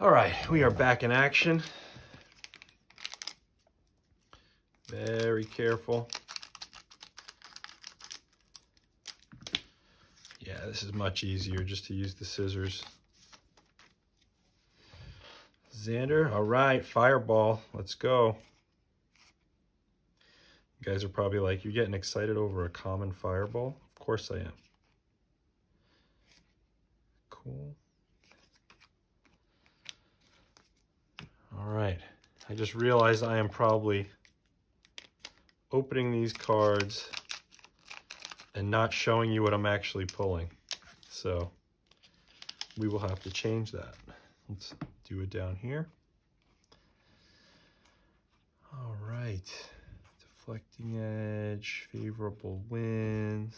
All right, we are back in action. Very careful. Yeah, this is much easier just to use the scissors. Zander, all right, fireball, let's go. You guys are probably like, you're getting excited over a common fireball? Of course I am. Cool. Right, I just realized I am probably opening these cards and not showing you what I'm actually pulling. So we will have to change that. Let's do it down here. All right, deflecting edge, favorable winds.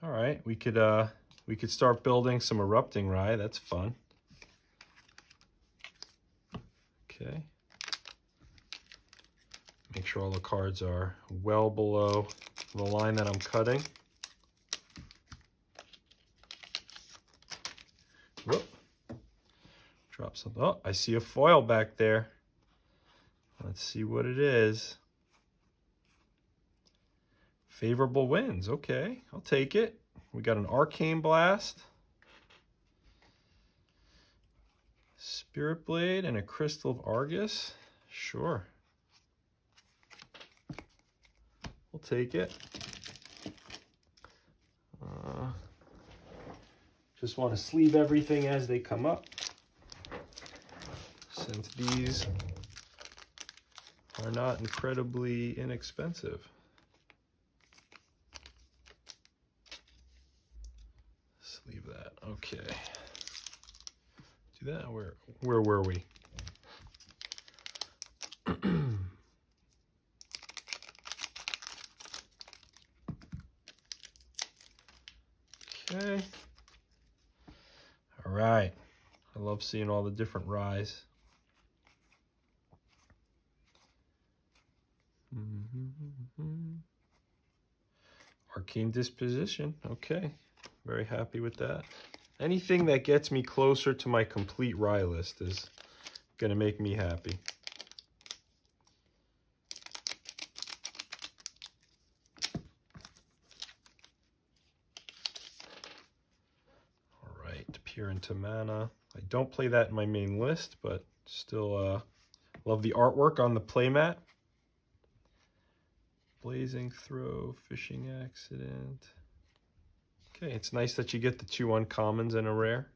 All right, we could uh we could start building some erupting Rai. That's fun. Okay. Make sure all the cards are well below the line that I'm cutting. Whoop. Drop something. Oh, I see a foil back there. Let's see what it is. Favorable winds. Okay, I'll take it. We got an Arcane Blast. Spirit Blade and a Crystal of Argus. Sure. We'll take it. Uh, just want to sleeve everything as they come up. Since these are not incredibly inexpensive. Sleeve that. Okay. Do that. Where where were we? Okay. All right. I love seeing all the different Rais. Arcane Disposition. Okay. Very happy with that. Anything that gets me closer to my complete Rai list is going to make me happy. All right, peer into Mana. I don't play that in my main list, but still uh, love the artwork on the playmat. Blazing Throw, Fishing Accident. Okay, it's nice that you get the two uncommons and a rare.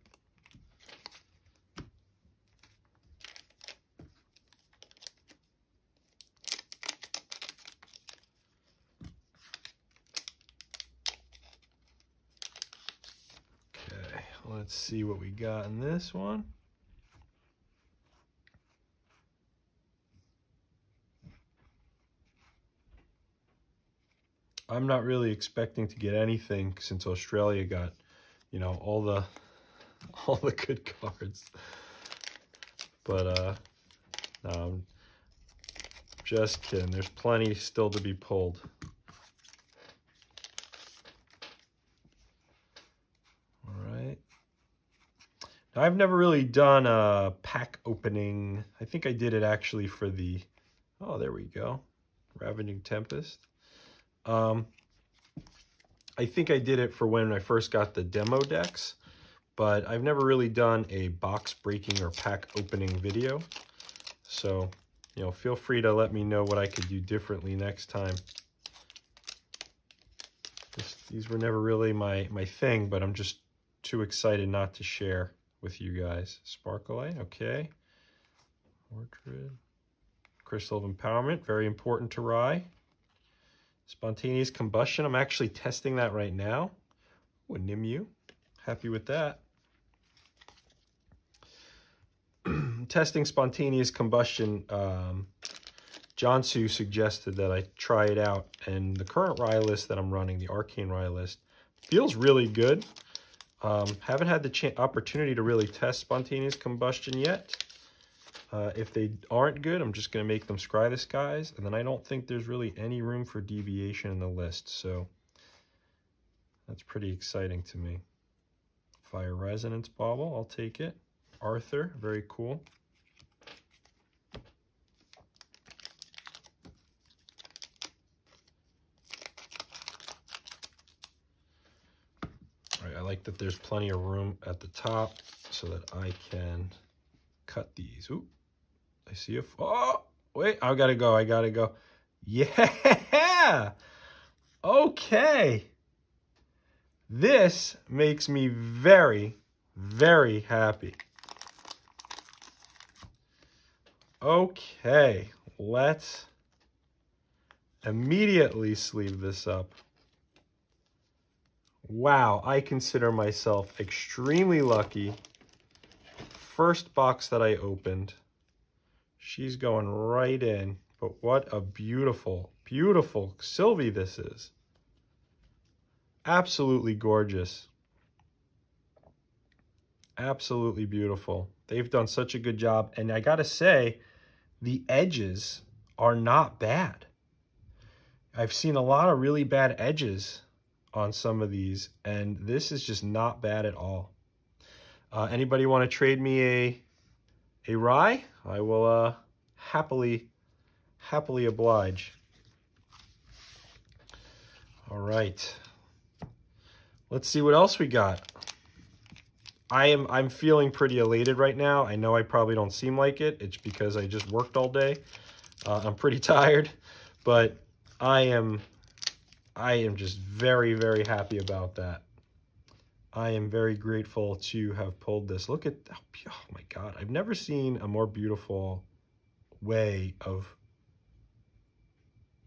Okay, let's see what we got in this one. I'm not really expecting to get anything since Australia got, you know, all the all the good cards. But uh no, I'm just kidding. There's plenty still to be pulled. Alright. Now, I've never really done a pack opening. I think I did it actually for the, oh, there we go. Ravaging Tempest. Um, I think I did it for when I first got the demo decks, but I've never really done a box breaking or pack opening video. So, you know, feel free to let me know what I could do differently next time. This, these were never really my, my thing, but I'm just too excited not to share with you guys. Sparkleite, okay. Orchard. Crystal of Empowerment, very important to Rai. Spontaneous Combustion, I'm actually testing that right now. Ooh, Nimue, happy with that. testing Spontaneous Combustion, um, Su suggested that I try it out, and the current Rai list that I'm running, the Arcane Rai list, feels really good. Um, haven't had the opportunity to really test spontaneous combustion yet. Uh, if they aren't good, I'm just going to make them scry the skies. And then I don't think there's really any room for deviation in the list. So that's pretty exciting to me. Fire Resonance Bauble, I'll take it. Arthur, very cool. All right, I like that there's plenty of room at the top so that I can cut these. Ooh, I see a, oh, wait, I gotta go, I gotta go. Yeah, okay. This makes me very, very happy. Okay, let's immediately sleeve this up. Wow, I consider myself extremely lucky. First box that I opened. She's going right in. But what a beautiful, beautiful Silvie this is. Absolutely gorgeous. Absolutely beautiful. They've done such a good job. And I got to say, the edges are not bad. I've seen a lot of really bad edges on some of these, and this is just not bad at all. Uh, anybody want to trade me a a Rai? I will uh, happily happily oblige. All right. Let's see what else we got. I am I'm feeling pretty elated right now. I know I probably don't seem like it. It's because I just worked all day. Uh, I'm pretty tired, but I am I am just very very happy about that. I am very grateful to have pulled this. Look at oh my god, I've never seen a more beautiful way of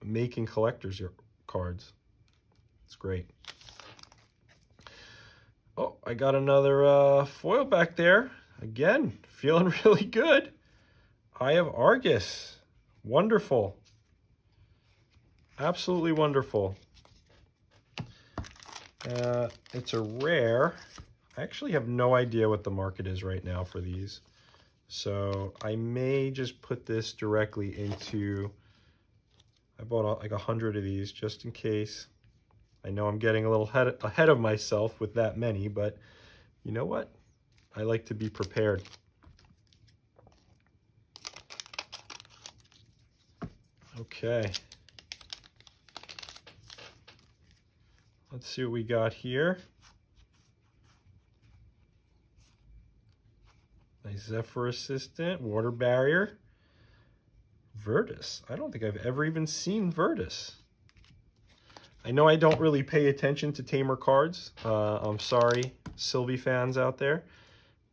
making collectors cards. It's great. Oh, I got another uh, foil back there. Again, feeling really good. I have Argus. Wonderful. Absolutely wonderful. Uh, it's a rare. I actually have no idea what the market is right now for these. So I may just put this directly into, I bought like a hundred of these just in case. I know I'm getting a little head, ahead of myself with that many, but you know what? I like to be prepared. Okay. Let's see what we got here. Nice Zephyr Assistant, Water Barrier, Virtus. I don't think I've ever even seen Virtus. I know I don't really pay attention to Tamer cards. Uh, I'm sorry, Silvie fans out there.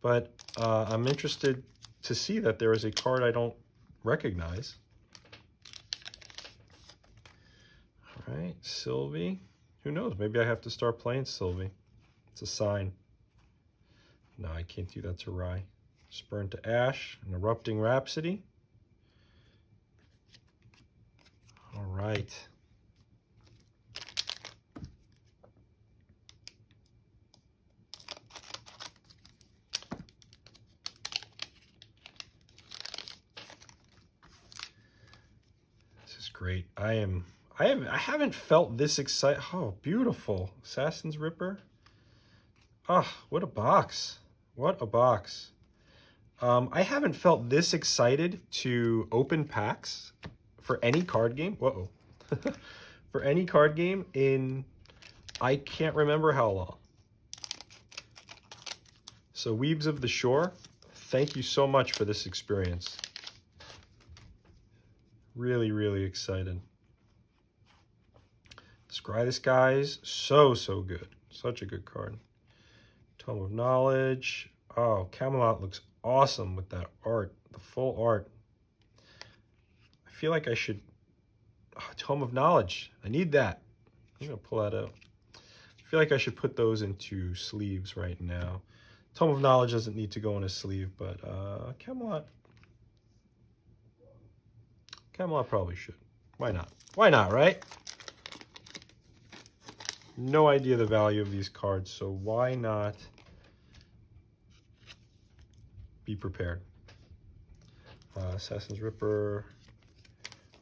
But uh, I'm interested to see that there is a card I don't recognize. All right, Silvie. Who knows? Maybe I have to start playing Silvie. It's a sign. No, I can't do that to Rai. Spurn to Ash, an Erupting Rhapsody. All right. This is great. I am I have I haven't felt this excited. Oh, beautiful. Assassin's Ripper. Ah, oh, what a box. What a box. Um, I haven't felt this excited to open packs for any card game. Whoa. for any card game in I can't remember how long. So Weebs of the Shore, thank you so much for this experience. Really, really excited. The Skies, so, so good. Such a good card. Tome of Knowledge. Oh, Camelot looks awesome with that art, the full art. I feel like I should... Oh, Tome of Knowledge. I need that. I'm going to pull that out. I feel like I should put those into sleeves right now. Tome of Knowledge doesn't need to go in a sleeve, but uh, Camelot Camelot probably should. Why not? Why not, right? No idea the value of these cards, so why not be prepared? Uh, Assassin's Ripper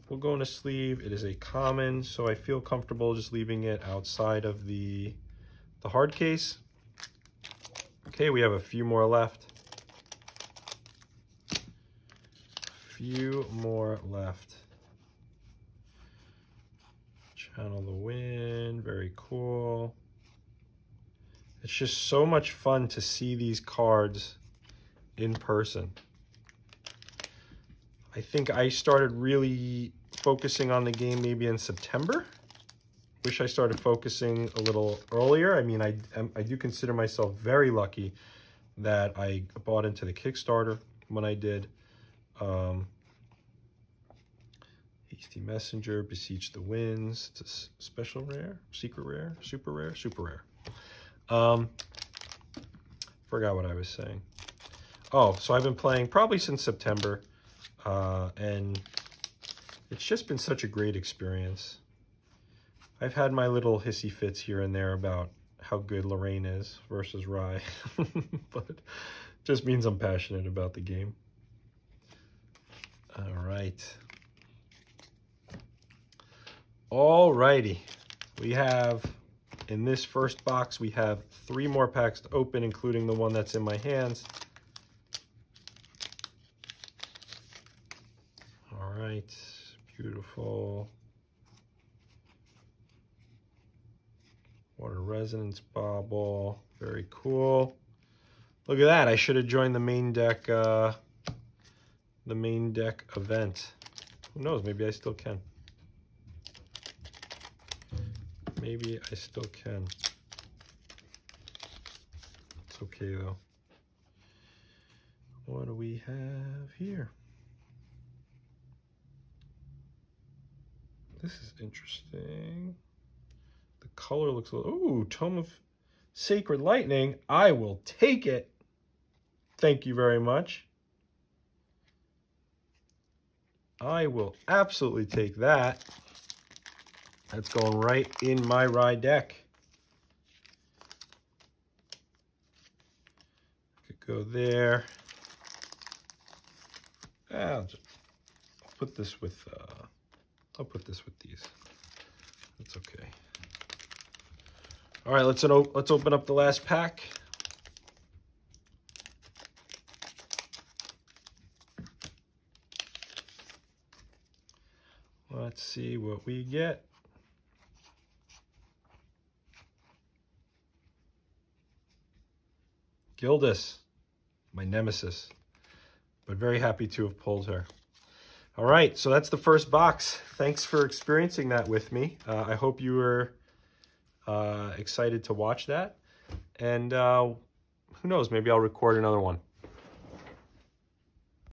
We'll go in a sleeve. It is a common, so I feel comfortable just leaving it outside of the, the hard case. Okay, we have a few more left. Few more left. Channel the Wind, cool. It's just so much fun to see these cards in person. I think I started really focusing on the game maybe in September. Wish I started focusing a little earlier. I mean, I, I do consider myself very lucky that I bought into the Kickstarter when I did. Um, Hasty Messenger, Beseech the Winds. It's a special rare, secret rare, super rare, super rare. Um, forgot what I was saying. Oh, so I've been playing probably since September, uh, and it's just been such a great experience. I've had my little hissy fits here and there about how good Lorraine is versus Rai, but just means I'm passionate about the game. All right. All righty. We have, in this first box, we have three more packs to open, including the one that's in my hands. All right. Beautiful. Water Resonance Bauble. Very cool. Look at that. I should have joined the main deck, uh, the main deck event. Who knows? Maybe I still can. Maybe I still can. It's okay though. What do we have here? This is interesting. The color looks a little, ooh, Tome of Sacred Lightning. I will take it. Thank you very much. I will absolutely take that. That's going right in my ride deck. Could go there. I'll just put this with, uh, I'll put this with these. That's okay. All right, let's let's open up the last pack. Let's see what we get. Gildas, my nemesis, but very happy to have pulled her. All right, so that's the first box. Thanks for experiencing that with me. Uh, I hope you were uh, excited to watch that. And uh, who knows, maybe I'll record another one.